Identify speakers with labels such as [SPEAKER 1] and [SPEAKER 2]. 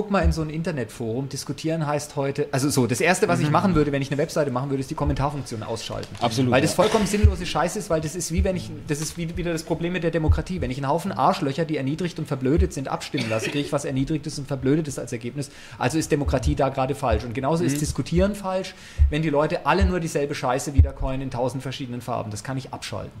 [SPEAKER 1] guck mal in so ein Internetforum. Diskutieren heißt heute, also so, das Erste, was ich mhm. machen würde, wenn ich eine Webseite machen würde, ist die Kommentarfunktion ausschalten.
[SPEAKER 2] Absolut,
[SPEAKER 1] Weil das vollkommen sinnlose Scheiße ist, weil das ist wie wenn ich, das ist wie, wieder das Problem mit der Demokratie. Wenn ich einen Haufen Arschlöcher, die erniedrigt und verblödet sind, abstimmen lasse, kriege ich was Erniedrigtes und Verblödetes als Ergebnis. Also ist Demokratie da gerade falsch. Und genauso ist mhm. Diskutieren falsch, wenn die Leute alle nur dieselbe Scheiße wiedercoinen in tausend verschiedenen Farben. Das kann ich abschalten.